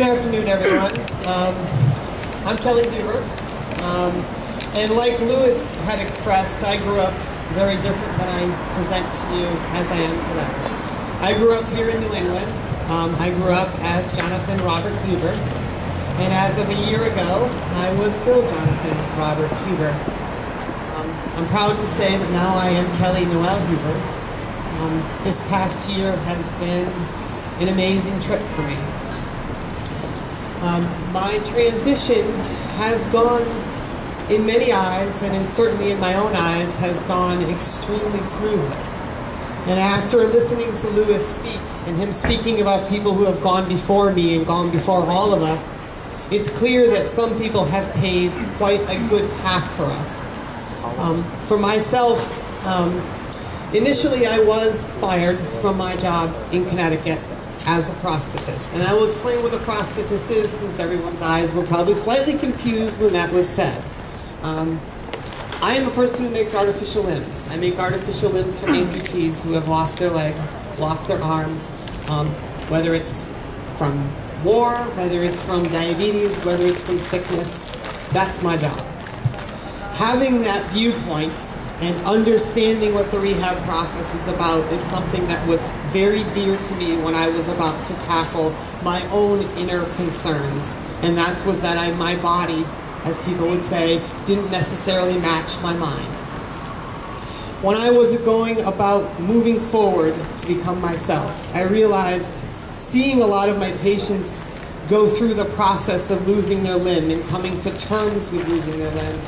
Good afternoon, everyone. Um, I'm Kelli Huber. Um, and like Lewis had expressed, I grew up very different than I present to you as I am today. I grew up here in New England. Um, I grew up as Jonathan Robert Huber. And as of a year ago, I was still Jonathan Robert Huber. Um, I'm proud to say that now I am Kelli Noel Huber. Um, this past year has been an amazing trip for me. Um, my transition has gone, in many eyes, and in, certainly in my own eyes, has gone extremely smoothly. And after listening to Lewis speak, and him speaking about people who have gone before me and gone before all of us, it's clear that some people have paved quite a good path for us. Um, for myself, um, initially I was fired from my job in Connecticut as a prosthetist. And I will explain what a prosthetist is since everyone's eyes were probably slightly confused when that was said. Um, I am a person who makes artificial limbs. I make artificial limbs for amputees who have lost their legs, lost their arms, um, whether it's from war, whether it's from diabetes, whether it's from sickness. That's my job. Having that viewpoint and understanding what the rehab process is about is something that was very dear to me when I was about to tackle my own inner concerns. And that was that I, my body, as people would say, didn't necessarily match my mind. When I was going about moving forward to become myself, I realized seeing a lot of my patients go through the process of losing their limb and coming to terms with losing their limb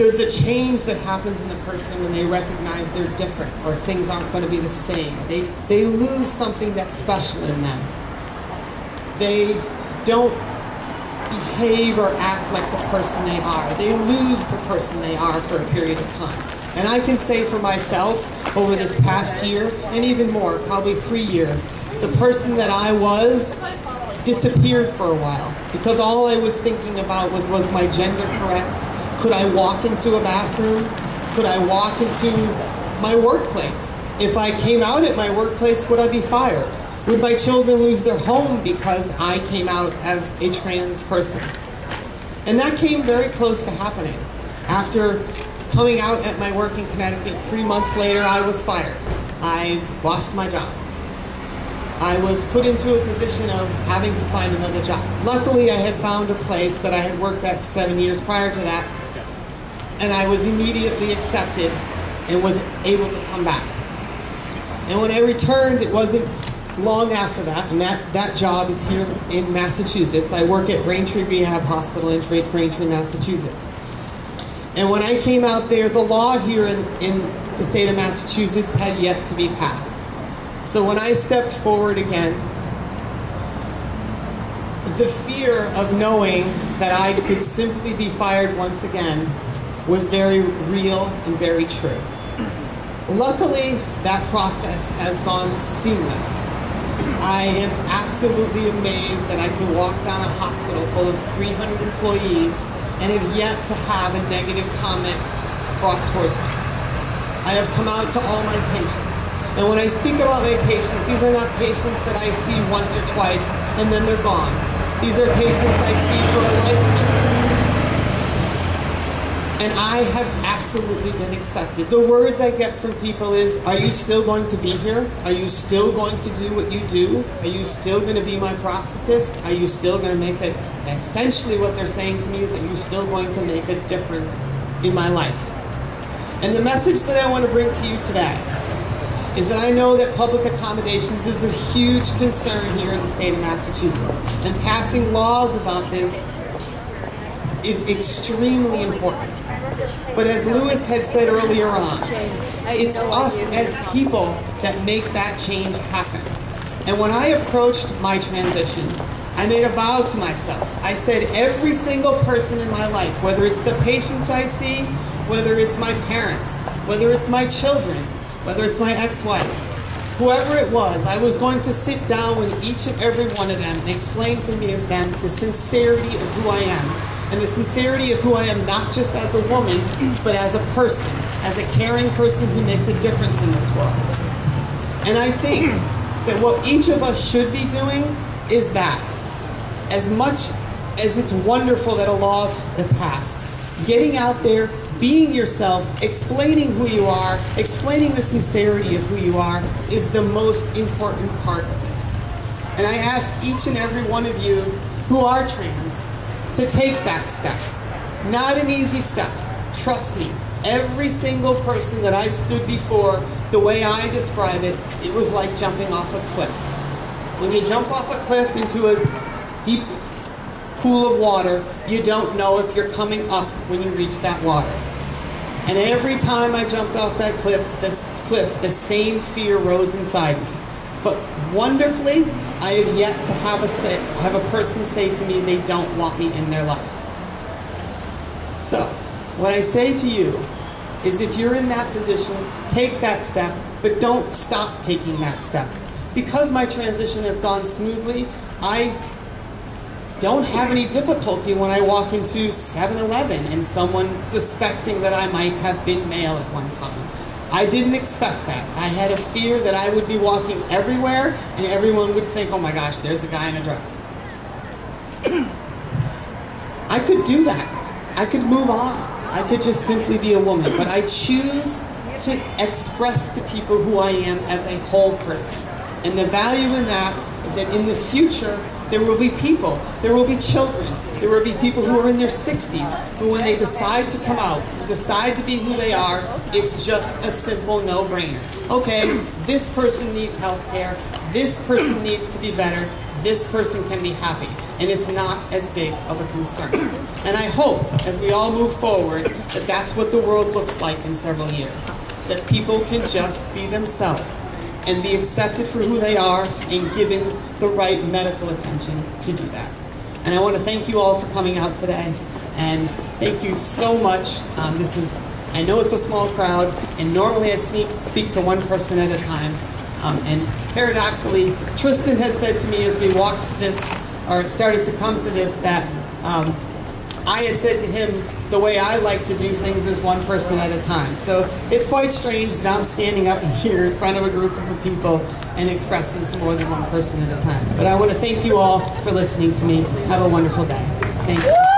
there's a change that happens in the person when they recognize they're different or things aren't going to be the same. They, they lose something that's special in them. They don't behave or act like the person they are. They lose the person they are for a period of time. And I can say for myself, over this past year, and even more, probably three years, the person that I was disappeared for a while because all I was thinking about was was my gender correct? Could I walk into a bathroom? Could I walk into my workplace? If I came out at my workplace, would I be fired? Would my children lose their home because I came out as a trans person? And that came very close to happening. After coming out at my work in Connecticut, three months later, I was fired. I lost my job. I was put into a position of having to find another job. Luckily, I had found a place that I had worked at for seven years prior to that, and I was immediately accepted and was able to come back. And when I returned, it wasn't long after that, and that, that job is here in Massachusetts. I work at Braintree Rehab Hospital in Braintree, Massachusetts. And when I came out there, the law here in, in the state of Massachusetts had yet to be passed. So when I stepped forward again, the fear of knowing that I could simply be fired once again was very real and very true. Luckily, that process has gone seamless. I am absolutely amazed that I can walk down a hospital full of 300 employees and have yet to have a negative comment brought towards me. I have come out to all my patients. And when I speak about my patients, these are not patients that I see once or twice and then they're gone. These are patients I see for a lifetime. And I have absolutely been accepted. The words I get from people is, are you still going to be here? Are you still going to do what you do? Are you still going to be my prosthetist? Are you still going to make a, essentially what they're saying to me is, are you still going to make a difference in my life? And the message that I want to bring to you today is that I know that public accommodations is a huge concern here in the state of Massachusetts. And passing laws about this is extremely important. But as Lewis had said earlier on, it's us as people that make that change happen. And when I approached my transition, I made a vow to myself. I said, every single person in my life, whether it's the patients I see, whether it's my parents, whether it's my children, whether it's my ex-wife, whoever it was, I was going to sit down with each and every one of them and explain to me them the sincerity of who I am. And the sincerity of who I am not just as a woman, but as a person, as a caring person who makes a difference in this world. And I think that what each of us should be doing is that. as much as it's wonderful that a laws passed, getting out there, being yourself, explaining who you are, explaining the sincerity of who you are is the most important part of this. And I ask each and every one of you who are trans to take that step. Not an easy step. Trust me, every single person that I stood before, the way I describe it, it was like jumping off a cliff. When you jump off a cliff into a deep pool of water, you don't know if you're coming up when you reach that water. And every time I jumped off that cliff, this cliff, the same fear rose inside me. But wonderfully, I have yet to have a say, have a person say to me they don't want me in their life. So, what I say to you is if you're in that position, take that step, but don't stop taking that step. Because my transition has gone smoothly, I don't have any difficulty when I walk into 7-Eleven and someone suspecting that I might have been male at one time. I didn't expect that. I had a fear that I would be walking everywhere and everyone would think, oh my gosh, there's a guy in a dress. I could do that. I could move on. I could just simply be a woman. But I choose to express to people who I am as a whole person. And the value in that is that in the future, there will be people, there will be children, there will be people who are in their 60s who, when they decide to come out, decide to be who they are, it's just a simple no brainer. Okay, this person needs health care, this person needs to be better, this person can be happy. And it's not as big of a concern. And I hope, as we all move forward, that that's what the world looks like in several years. That people can just be themselves and be accepted for who they are and given the right medical attention to do that. And I want to thank you all for coming out today. And thank you so much. Um, this is, I know it's a small crowd, and normally I speak, speak to one person at a time. Um, and paradoxically, Tristan had said to me as we walked this, or started to come to this, that um, I had said to him, the way I like to do things is one person at a time. So it's quite strange that I'm standing up here in front of a group of people and expressing to more than one person at a time. But I want to thank you all for listening to me. Have a wonderful day. Thank you.